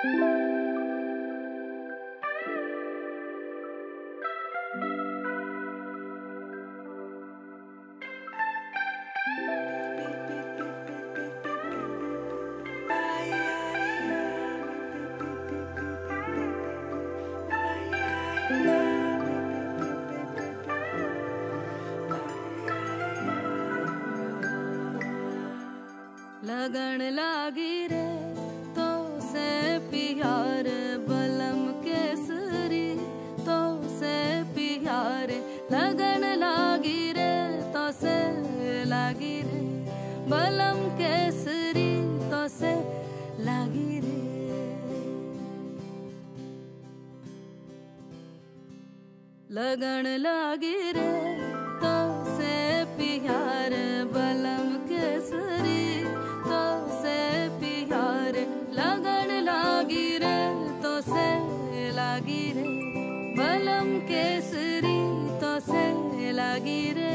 लगन लागी रे। से प्यार, बलम केसरी तो से प्यार। लगन लागी रे तो से लागी रे। बलम केसरी तो से लागी रे। लगन लागी रे तो से प्यार। लागी रे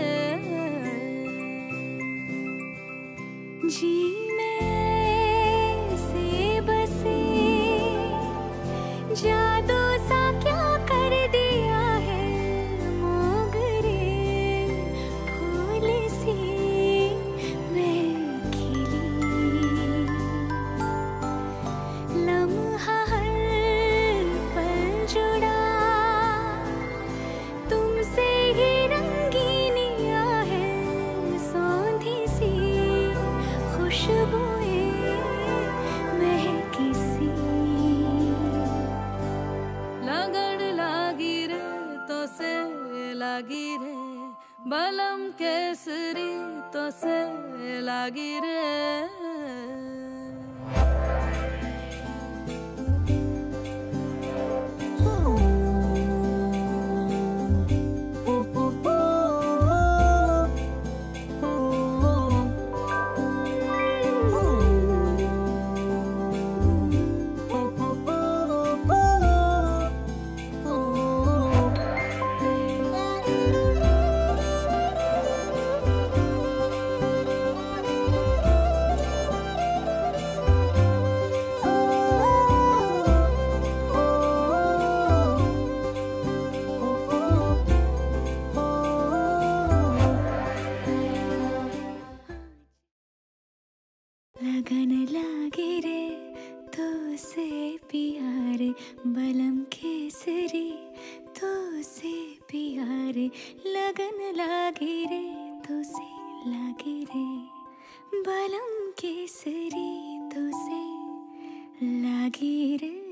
लागी रे बलम केसरी तो से लागी रे। लगन लागे रे तो से प्यारे, बलम केसरी तो से प्यारे, लगन लागे रे तो से लागे रे। बलम केसरी तो से लागे रे।